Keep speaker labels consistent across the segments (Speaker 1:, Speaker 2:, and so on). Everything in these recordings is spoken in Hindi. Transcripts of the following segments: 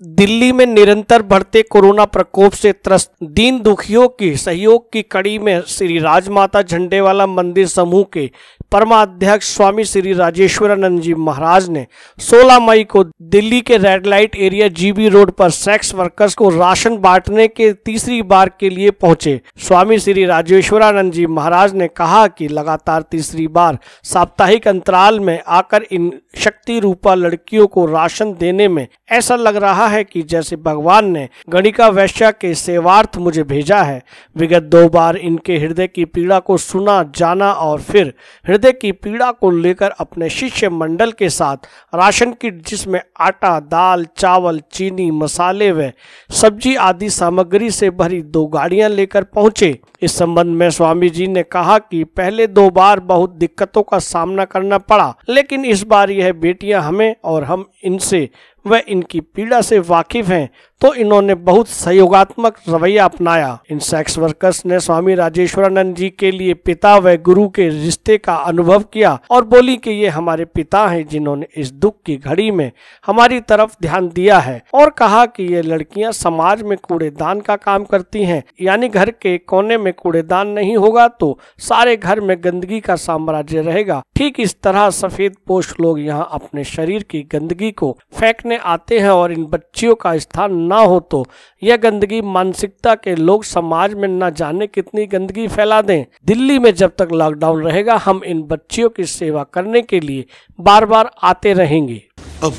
Speaker 1: दिल्ली में निरंतर बढ़ते कोरोना प्रकोप से त्रस्त दीन दुखियों की, सहयोग की कड़ी में श्री राजमाता झंडेवाला मंदिर समूह के परमाध्यक्ष स्वामी श्री राजेश्वरानंद जी महाराज ने 16 मई को दिल्ली के red light area GB road पर सेक्स वर्कर्स को राशन बांटने के तीसरी बार के लिए पहुँचे। स्वामी श्री राजेश्वरानंद जी महाराज ने कहा कि लगातार तीसरी बार साप्ताहिक अंतराल में आकर इन शक्ति रूपा लड़कियों को राशन देने में ऐसा लग रहा है कि जैसे भगवान ने गणिका वैश्या के सेवार्थ मुझे भेजा है। विगत दो बार इनके हृदय की पीड़ा को सुना, जाना और फिर हृदय की पीड़ा को लेकर अपने शिष्य मंडल के साथ राशन किट जिसमें आटा, दाल, चावल, चीनी, मसाले व सब्ज़ी आदि सामग्री से भरी दो गाड़ियाँ लेकर पहुँचे। इस संबंध में स्वामी जी ने कहा कि पहले दो बार बहुत दिक्कतों का सामना करना पड़ा, लेकिन इस बार यह बेटियाँ हमें और हम इनसे व इनकी पीड़ा से वाकिफ हैं तो इन्होंने बहुत सहयोगात्मक रवैया अपनाया। इन सेक्स वर्कर्स ने स्वामी राजेश्वरानंद जी के लिए पिता व गुरु के रिश्ते का अनुभव किया और बोली कि ये हमारे पिता हैं जिन्होंने इस दुख की घड़ी में हमारी तरफ़ ध्यान दिया है और कहा कि ये लड़कियाँ समाज में कूड़ेदान का काम करती हैं, यानी घर के कोने में कूड़ेदान नहीं होगा तो सारे घर में गंदगी का साम्राज्य रहेगा। ठीक इस तरह सफ़ेद पोष लोग यहाँ अपने शरीर की गंदगी को फेंकने आते हैं और इन बच्चियों का स्थान ना हो तो यह गंदगी मानसिकता के लोग समाज में न जाने कितनी गंदगी फैला दें। दिल्ली में जब तक लॉकडाउन रहेगा हम इन बच्चियों की सेवा करने के लिए बार बार आते रहेंगे।
Speaker 2: अब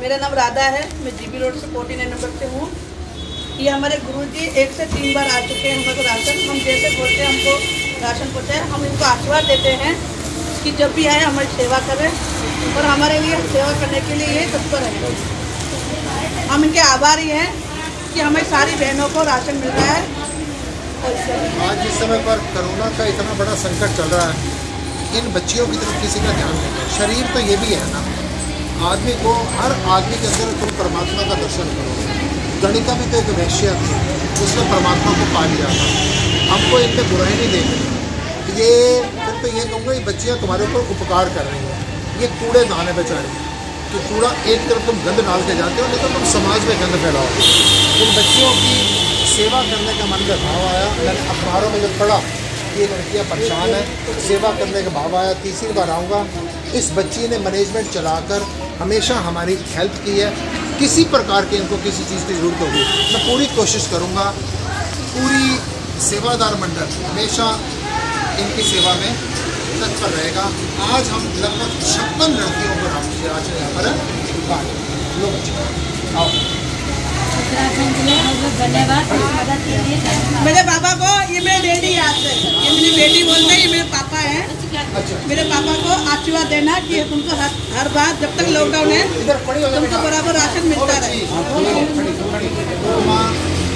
Speaker 3: मेरा नाम राधा है मैं जीबी रोड से फोर्टी नाइन नंबर से हूँ। ये हमारे गुरुजी एक से तीन बार आ चुके हैं हमको राशन। हम जैसे बोलते हैं हमको राशन पहुँचाए हम इनको आशीर्वाद देते हैं कि जब भी आए हमारी सेवा करें और हमारे लिए सेवा करने के लिए ये तत्पर है। हम इनके आभारी हैं कि हमें सारी बहनों को राशन मिल रहा है।
Speaker 2: आज इस समय पर कोरोना का इतना बड़ा संकट चल रहा है, इन बच्चियों की तरफ़ किसी का ध्यान नहीं है। शरीर तो ये भी है ना, आदमी को, हर आदमी के अंदर तुम परमात्मा का दर्शन करो। गणिका भी तो एक वैश्य थी उसने परमात्मा को पा लिया था हमको इनमें बुराई नहीं देख ये, फिर तो ये कहूँगा, ये बच्चियाँ तुम्हारे ऊपर उपकार कर रही हैं। ये कूड़ेदान है बेचारे। कि कूड़ा एक तरफ़ तुम गंद डाल के जाते हो तो तुम समाज में गंद फैलाओ उन बच्चियों की सेवा करने का मन का भाव आया। मैंने अखबारों में जब पढ़ा कि ये लड़कियाँ परेशान हैं, सेवा करने का भाव आया, तीसरी बार आऊँगा। इस बच्ची ने मैनेजमेंट चलाकर हमेशा हमारी हेल्प की है। किसी प्रकार की इनको किसी चीज़ की ज़रूरत होगी। मैं पूरी कोशिश करूँगा, पूरी सेवादार मंडल हमेशा इनकी सेवा में तत्पर रहेगा। आज हम लगभग छप्पन लड़कियों को हम आज यहाँ पर बांटे लो आओ।
Speaker 4: लिए बहुत बहुत धन्यवाद इस मदद के लिए
Speaker 3: मेरे पापा को ये मेरे डैडी याद है। ये मेरी बेटी बोलते हैं ये मेरे पापा हैं।
Speaker 2: अच्छा।
Speaker 3: मेरे पापा को आशीर्वाद देना कि तुमको हर हर बार जब तक लॉकडाउन है
Speaker 2: हो
Speaker 3: तुमको बराबर राशन मिलता रहे।